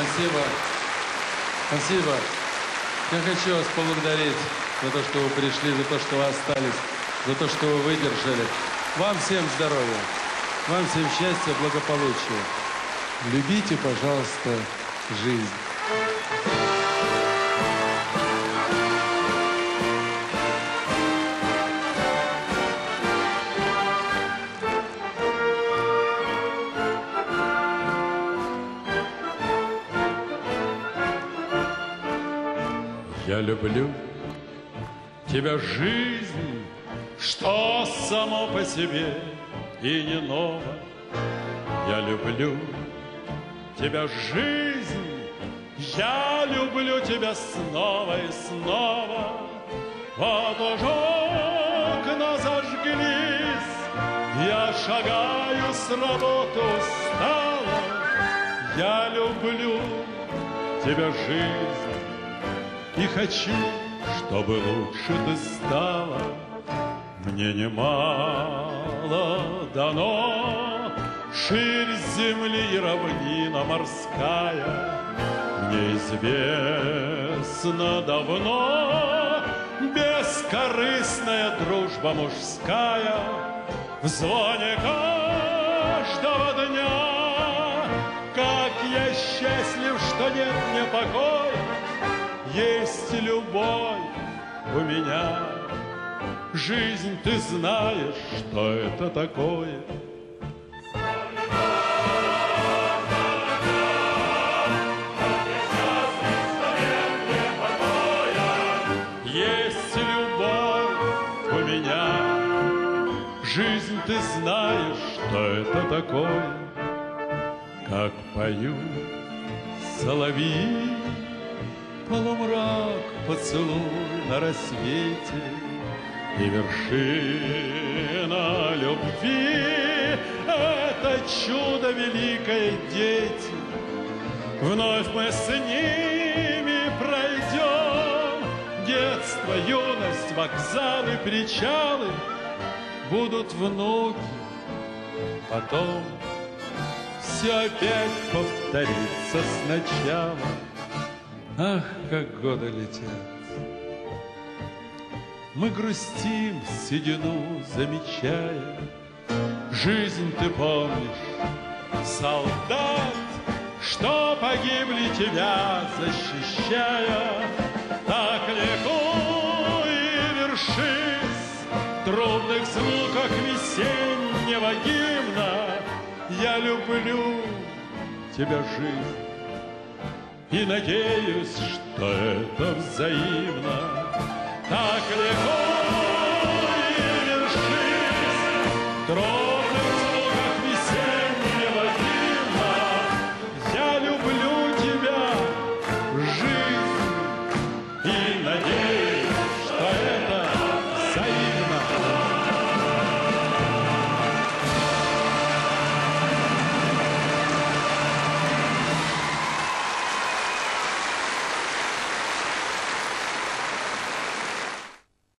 Спасибо. Спасибо. Я хочу вас поблагодарить за то, что вы пришли, за то, что вы остались, за то, что вы выдержали. Вам всем здоровья, вам всем счастья, благополучия. Любите, пожалуйста, жизнь. Я люблю тебя, жизнь, что само по себе и не ново. Я люблю тебя, жизнь, я люблю тебя снова и снова. Вот уж окна зажглись, я шагаю с работы устала. Я люблю тебя, жизнь, и хочу, чтобы лучше ты стала. Мне немало дано, Ширь земли и равнина морская. Мне известно давно. Бескорыстная дружба мужская. В звоне каждого дня. Как я счастлив, что нет мне покоя есть любовь у меня. Жизнь, ты знаешь, что это такое. Есть любовь у меня. Жизнь, ты знаешь, что это такое. Как поют соловьи полумрак поцелуй на рассвете И вершина любви Это чудо великое, дети. Вновь мы с ними пройдем. Детство, юность, вокзалы, причалы Будут внуки, потом Все опять повторится сначала Ах, как годы летят. Мы грустим, седину замечая. Жизнь ты помнишь, солдат, Что погибли тебя защищая. Так легко и вершись В трубных звуках весеннего гимна Я люблю тебя, жизнь и надеюсь, что это взаимно. Так легко